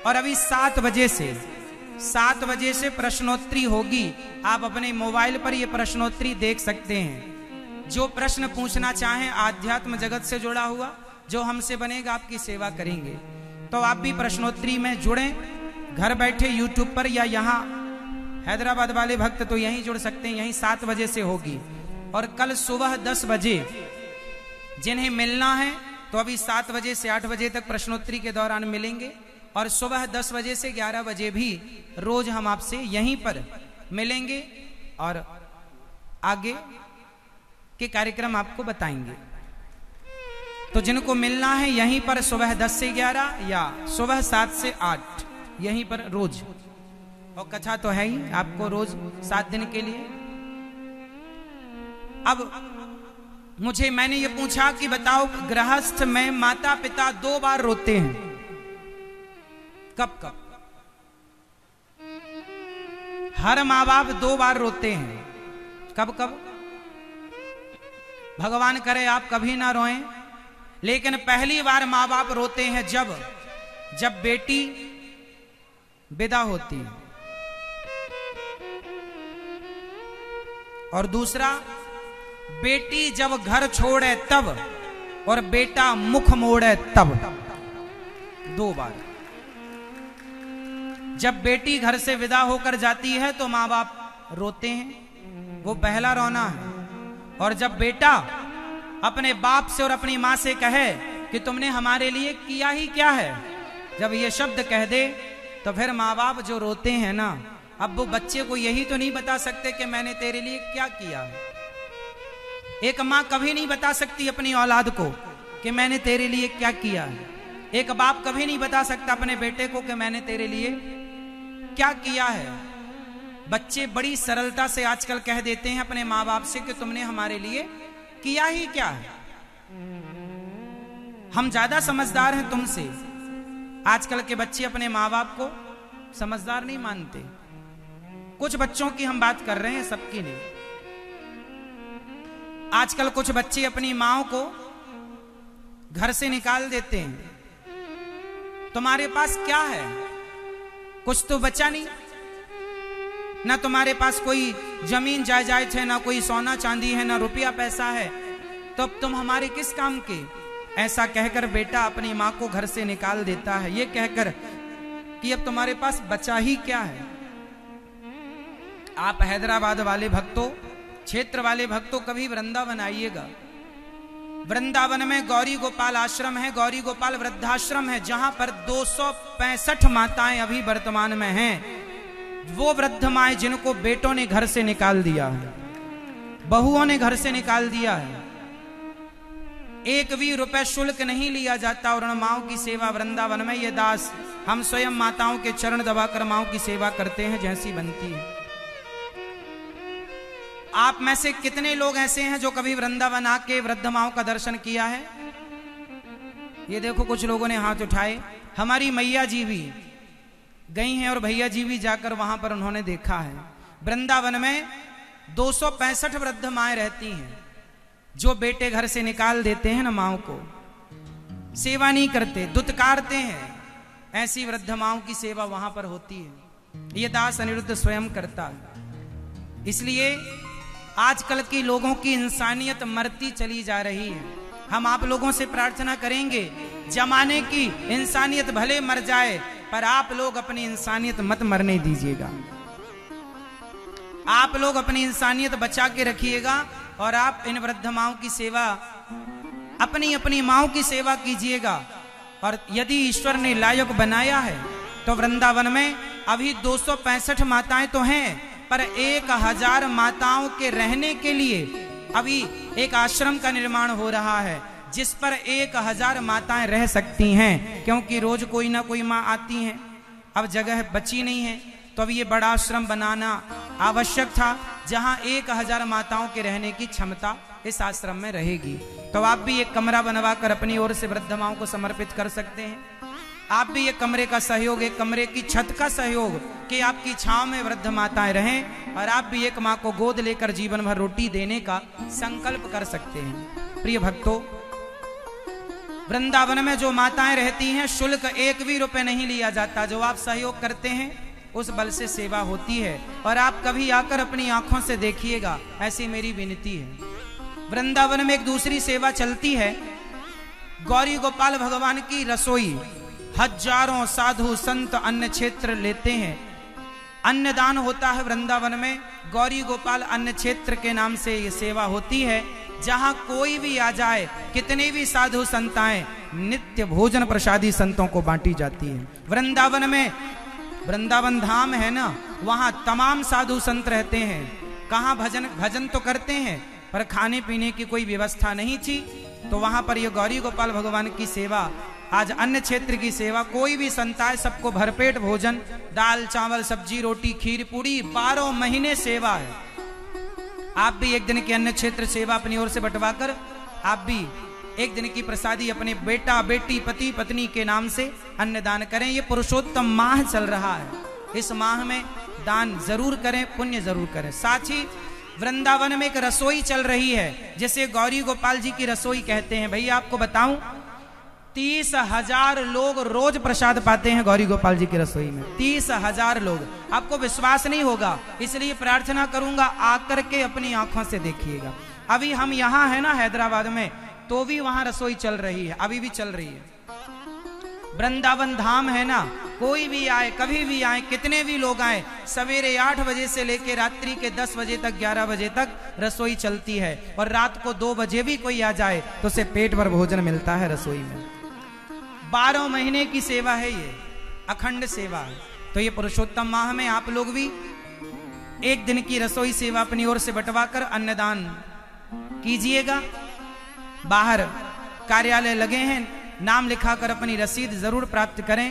और अभी सात बजे से सात बजे से प्रश्नोत्तरी होगी। आप अपने मोबाइल पर यह प्रश्नोत्तरी देख सकते हैं। जो प्रश्न पूछना चाहें, आध्यात्म जगत से जुड़ा हुआ, जो हमसे बनेगा, आपकी सेवा करेंगे। तो आप भी प्रश्नोत्तरी में जुड़ें। घर बैठे यूट्यूब पर या यहाँ, हैदराबाद वाले भक्त तो यहीं जुड़ सकते हैं, यहीं सात बजे से होगी। और कल सुबह दस बजे, जिन्हें मिलना है तो अभी सात बजे से आठ बजे तक प्रश्नोत्तरी के दौरान मिलेंगे। और सुबह दस बजे से ग्यारह बजे भी रोज हम आपसे यहीं पर मिलेंगे और आगे के कार्यक्रम आपको बताएँगे। तो जिनको मिलना है यहीं पर सुबह दस से ग्यारह या सुबह सात से आठ, यहीं पर रोज। और कथा तो है ही, आपको रोज सात दिन के लिए। अब मुझे, मैंने ये पूछा कि बताओ गृहस्थ में माता पिता दो बार रोते हैं? कब कब? हर माँ बाप दो बार रोते हैं। कब कब? भगवान करे आप कभी ना रोएँ। लेकिन पहली बार माँ बाप रोते हैं जब जब बेटी विदा होती है। और दूसरा, बेटी जब घर छोड़े तब और बेटा मुख मोड़े तब। दो बार। जब बेटी घर से विदा होकर जाती है तो माँ बाप रोते हैं। वो पहला रोना है। और जब बेटा अपने बाप से और अपनी माँ से कहे कि तुमने हमारे लिए किया ही क्या है, जब ये शब्द कह दे तो फिर माँ बाप जो रोते हैं ना, अब वो बच्चे को यही तो नहीं बता सकते कि मैंने तेरे लिए क्या किया एक माँ कभी नहीं बता सकती अपनी औलाद को कि मैंने तेरे लिए क्या किया एक बाप कभी नहीं बता सकता अपने बेटे को कि मैंने तेरे लिए क्या किया है? बच्चे बड़ी सरलता से आजकल कह देते हैं अपने माँ बाप से कि तुमने हमारे लिए किया ही क्या है? हम ज़्यादा समझदार हैं तुमसे। आजकल के बच्चे अपने माँ बाप को समझदार नहीं मानते। कुछ बच्चों की हम बात कर रहे हैं सबकी नहीं। आजकल कुछ बच्चे अपनी माओ को घर से निकाल देते हैं। तुम्हारे पास क्या है? कुछ तो बचा नहीं। ना तुम्हारे पास कोई ज़मीन जायजाद है, ना कोई सोना चांदी है, ना रुपया पैसा है। तो अब तुम हमारे किस काम के? ऐसा कहकर बेटा अपनी माँ को घर से निकाल देता है। ये कहकर कि अब तुम्हारे पास बचा ही क्या है? आप हैदराबाद वाले भक्तों, क्षेत्र वाले भक्तों, कभी वृंदावन आइएगा। वृंदावन में गौरी गोपाल आश्रम है, गौरी गोपाल वृद्धाश्रम है, जहाँ पर दो सौ पैंसठ माताएँ अभी वर्तमान में हैं। वो वृद्ध माए जिनको बेटों ने घर से निकाल दिया है, बहुओं ने घर से निकाल दिया है। एक भी रुपए शुल्क नहीं लिया जाता और माओ की सेवा वृंदावन में, ये दास हम स्वयं माताओं के चरण दबाकर माओ की सेवा करते हैं, जैसी बनती है। आप में से कितने लोग ऐसे हैं जो कभी वृंदावन आके वृद्ध माओ का दर्शन किया है? ये देखो, कुछ लोगों ने हाथ उठाए। हमारी मैया जी भी गई हैं और भैया जी भी जाकर वहाँ पर उन्होंने देखा है। वृंदावन में दो सौ पैंसठ वृद्ध माए रहती हैं, जो बेटे घर से निकाल देते हैं ना माओ को। सेवा नहीं करते, दुत्कारते हैं। ऐसी वृद्ध माओ की सेवा वहाँ पर होती है। ये दास अनिरुद्ध स्वयं करता इसलिए आजकल के लोगों की इंसानियत मरती चली जा रही है। हम आप लोगों से प्रार्थना करेंगे, जमाने की इंसानियत भले मर जाए, पर आप लोग अपनी इंसानियत मत मरने दीजिएगा। आप लोग अपनी इंसानियत बचा के रखिएगा और आप इन वृद्ध माओ की सेवा अपनी अपनी माओ की सेवा कीजिएगा। और यदि ईश्वर ने लायक बनाया है तो वृंदावन में अभी दो सौ पैंसठ माताएँ तो हैं। पर एक हज़ार माताओं के रहने के लिए अभी एक आश्रम का निर्माण हो रहा है, जिस पर एक हज़ार माताएँ रह सकती हैं, क्योंकि रोज कोई ना कोई माँ आती हैं। अब जगह बची नहीं है तो अब ये बड़ा आश्रम बनाना आवश्यक था, जहाँ एक हज़ार माताओं के रहने की क्षमता इस आश्रम में रहेगी। तो आप भी एक कमरा बनवा कर अपनी ओर से वृद्ध माओं को समर्पित कर सकते हैं। आप भी ये कमरे का सहयोग, एक कमरे की छत का सहयोग कि आपकी छाव में वृद्ध माताएँ रहें और आप भी एक माँ को गोद लेकर जीवन भर रोटी देने का संकल्प कर सकते हैं। प्रिय भक्तों, वृंदावन में जो माताएँ रहती हैं, शुल्क एक भी रुपए नहीं लिया जाता। जो आप सहयोग करते हैं, उस बल से सेवा होती है। और आप कभी आकर अपनी आँखों से देखिएगा, ऐसी मेरी विनती है। वृंदावन में एक दूसरी सेवा चलती है, गौरी गोपाल भगवान की रसोई। हज़ारों साधु संत अन्य क्षेत्र लेते हैं। अन्नदान होता है वृंदावन में। गौरी गोपाल अन्न क्षेत्र के नाम से ये सेवा होती है। जहाँ कोई भी आ जाए, कितने भी साधु संताएँ नित्य भोजन प्रसादी संतों को बांटी जाती है। वृंदावन में, वृंदावन धाम है ना, वहाँ तमाम साधु संत रहते हैं। कहा भजन भजन तो करते हैं, पर खाने पीने की कोई व्यवस्था नहीं थी। तो वहाँ पर ये गौरी गोपाल भगवान की सेवा आज अन्य क्षेत्र की सेवा, कोई भी संताय, सबको भरपेट भोजन, दाल, चावल, सब्ज़ी, रोटी, खीर पूरी बारह महीने सेवा है। आप भी एक दिन की अन्य क्षेत्र सेवा अपनी ओर से बंटवा कर आप भी एक दिन की प्रसादी अपने बेटा, बेटी, पति, पत्नी के नाम से अन्य दान करें। ये पुरुषोत्तम माह चल रहा है। इस माह में दान ज़रूर करें, पुण्य ज़रूर करें। साथ ही वृंदावन में एक रसोई चल रही है, जिसे गौरी गोपाल जी की रसोई कहते हैं। भैया, आपको बताऊँ तीस हज़ार लोग रोज प्रसाद पाते हैं गौरी गोपाल जी की रसोई में। तीस हज़ार लोग। आपको विश्वास नहीं होगा, इसलिए प्रार्थना करूँगा, आकर के अपनी आँखों से देखिएगा। अभी हम यहाँ है ना हैदराबाद में तो भी वहाँ रसोई चल रही है, अभी भी चल रही है। वृंदावन धाम है ना, कोई भी आए, कभी भी आए, कितने भी लोग आए, सवेरे आठ बजे से लेकर रात्रि के दस बजे तक, ग्यारह बजे तक रसोई चलती है। और रात को दो बजे भी कोई आ जाए तो उसे पेट भर भोजन मिलता है रसोई में। बारह महीने की सेवा है ये, अखंड सेवा तो ये पुरुषोत्तम माह में आप लोग भी एक दिन की रसोई सेवा अपनी ओर से बंटवा कर अन्नदान कीजिएगा। बाहर कार्यालय लगे हैं, नाम लिखाकर अपनी रसीद ज़रूर प्राप्त करें।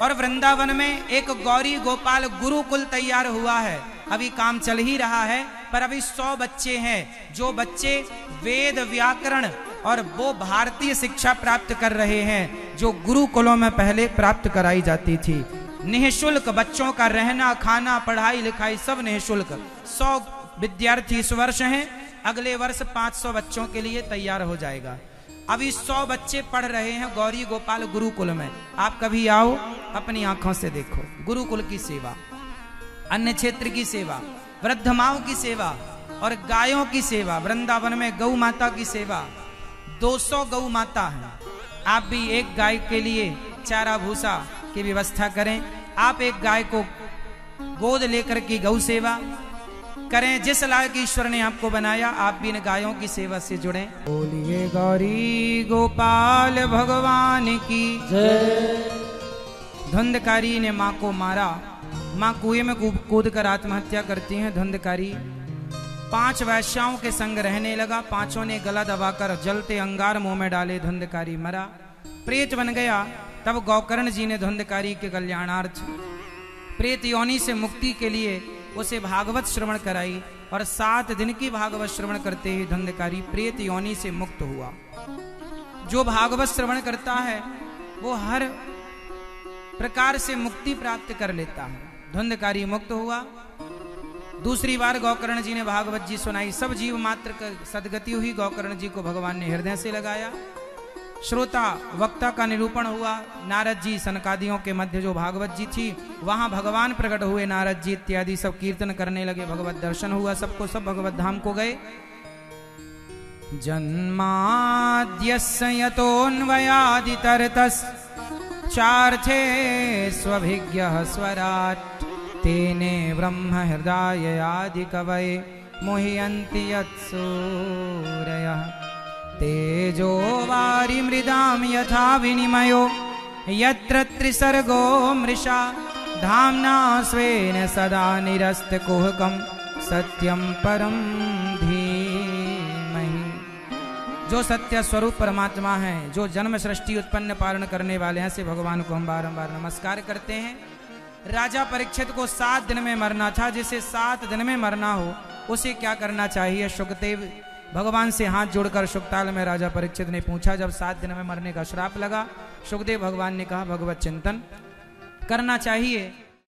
और वृंदावन में एक गौरी गोपाल गुरुकुल तैयार हुआ है। अभी काम चल ही रहा है, पर अभी सौ बच्चे हैं। जो बच्चे वेद व्याकरण और वो भारतीय शिक्षा प्राप्त कर रहे हैं, जो गुरुकुलों में पहले प्राप्त कराई जाती थी। निःशुल्क बच्चों का रहना, खाना, पढ़ाई, लिखाई, सब निःशुल्क। सौ विद्यार्थी इस वर्ष हैं, अगले वर्ष 500 बच्चों के लिए तैयार हो जाएगा। अभी सौ बच्चे पढ़ रहे हैं गौरी गोपाल गुरुकुल में। आप कभी आओ, अपनी आँखों से देखो। गुरुकुल की सेवा, अन्य क्षेत्र की सेवा, वृद्ध माओ की सेवा और गायों की सेवा, वृंदावन में गौ माता की सेवा। 200 गौ माता है। आप भी एक गाय के लिए चारा भूसा की व्यवस्था करें। आप एक गाय को गोद लेकर की गौ सेवा करें। जिस लायक ईश्वर ने आपको बनाया, आप भी इन गायों की सेवा से जुड़े। बोलिए गौरी गोपाल भगवान की धुंधकारी ने माँ को मारा। माँ कुएँ में कूद कर आत्महत्या करती हैं। धुंधकारी पाँच वैश्याओं के संग रहने लगा। पाँचों ने गला दबाकर जलते अंगार मुँह में डाले, धुंधकारी मरा। प्रेत बन गया। तब गौकर्ण जी ने धुंधकारी के कल्याणार्थ प्रेत योनि से मुक्ति के लिए उसे भागवत श्रवण कराई और सात दिन की भागवत श्रवण करते ही धुंधकारी प्रेत योनि से मुक्त हुआ। जो भागवत श्रवण करता है, वो हर प्रकार से मुक्ति प्राप्त कर लेता है। धुंधकारी मुक्त हुआ। दूसरी बार गौकर्ण जी ने भागवत जी सुनाई। सब जीव मात्र सदगति हुई। गौकर्ण जी को भगवान ने हृदय से लगाया। श्रोता, वक्ता का निरूपण हुआ। नारद जी सनकादियों के मध्य जो भागवत जी थी, वहाँ भगवान प्रकट हुए। नारद जी इत्यादि सब कीर्तन करने लगे। भगवत दर्शन हुआ सबको। सब भगवत धाम को गए। जन्माद्यस्य चार्थे स्वभिज्ञ स्वराट। तेने ब्रह्म हृदय आदि कवय मुह्यन्ति यत्सूरयः। तेजो वारि मृदां यथा यत्र त्रिसर्गो मृषा, धाम्ना स्वेन सदा निरस्तकुहकं सत्यं परम धीमहि। जो सत्य स्वरूप परमात्मा है, जो जन्म सृष्टि उत्पन्न पालन करने वाले हैं, से भगवान को हम बारंबार नमस्कार करते हैं। राजा परीक्षित को सात दिन में मरना था। जिसे सात दिन में मरना हो, उसे क्या करना चाहिए? सुखदेव भगवान से हाथ जोड़कर सुखताल में राजा परीक्षित ने पूछा। जब सात दिन में मरने का श्राप लगा सुखदेव भगवान ने कहा, भगवत चिंतन करना चाहिए।